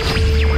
Bye.